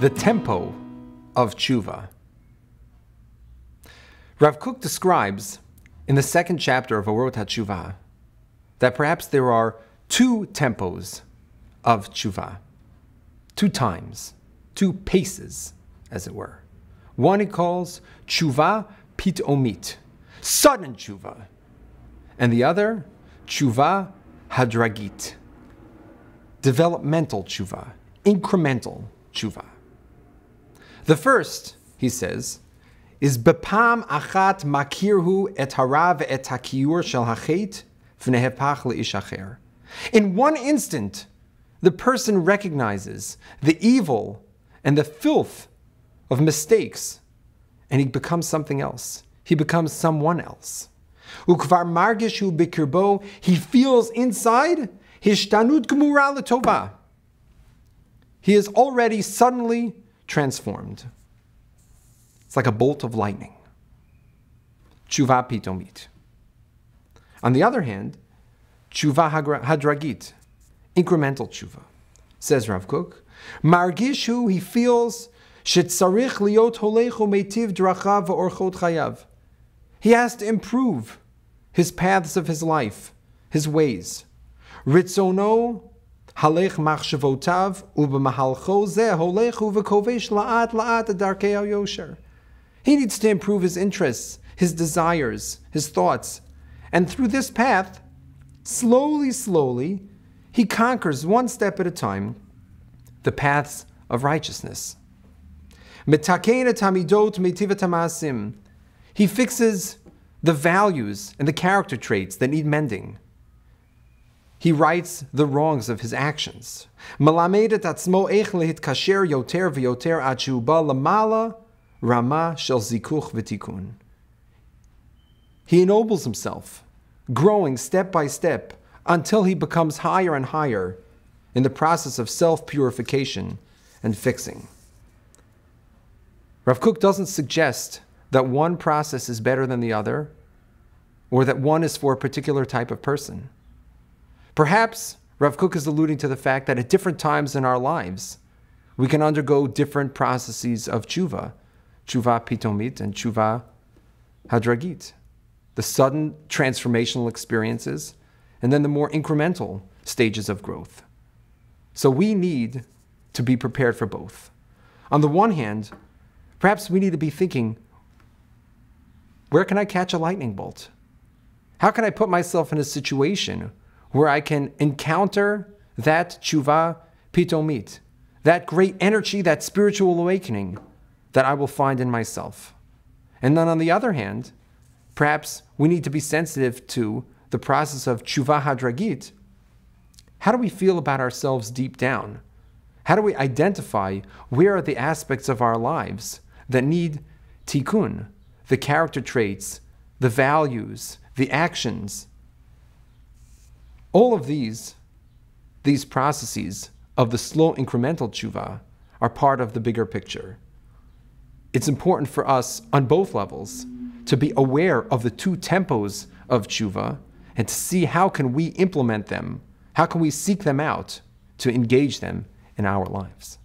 the tempo of tshuva. Rav Kook describes in the second chapter of Orot HaTshuva that perhaps there are two tempos of tshuva, two times, two paces, as it were. One he calls tshuva pitomit, sudden tshuva, and the other tshuva hadragit, developmental tshuva, incremental tshuva. The first, he says, is bepam achat makirhu et harav et hakiur shel hachet v'nehepach leishacher. In one instant, the person recognizes the evil and the filth of mistakes, and he becomes something else. He becomes someone else. Ukvar margishu bikirbo, he feels inside hishtanut gemura. He is already suddenly transformed. It's like a bolt of lightning. Tshuva pitomit. On the other hand, tshuva hadragit, incremental tshuva, says Rav Kook, margishu, he feels shetzarich liot holecho meitiv drachav orchot chayav. He has to improve his paths of his life, his ways. Ritzono halech machshavotav ubemahalcho zeh holechu v'kovesh la'at la'at adarkei yosher. He needs to improve his interests, his desires, his thoughts. And through this path, slowly, slowly, he conquers one step at a time the paths of righteousness. He fixes the values and the character traits that need mending. He rights the wrongs of his actions. He ennobles himself, growing step by step until he becomes higher and higher in the process of self purification and fixing. Rav Kook doesn't suggest that one process is better than the other or that one is for a particular type of person. Perhaps Rav Kook is alluding to the fact that at different times in our lives, we can undergo different processes of tshuva tshuva pitomit and tshuva hadragit, the sudden transformational experiences, and then the more incremental stages of growth. So we need to be prepared for both. On the one hand, perhaps we need to be thinking, where can I catch a lightning bolt? How can I put myself in a situation where I can encounter that tshuva pitomit, that great energy, that spiritual awakening that I will find in myself. And then on the other hand, perhaps we need to be sensitive to the process of tshuva hadragit. How do we feel about ourselves deep down? How do we identify where are the aspects of our lives that need tikkun, the character traits, the values, the actions? All of these, these processes of the slow incremental tshuva are part of the bigger picture it's important for us on both levels to be aware of the two tempos of tshuva and to see how can we implement them, how can we seek them out to engage them in our lives.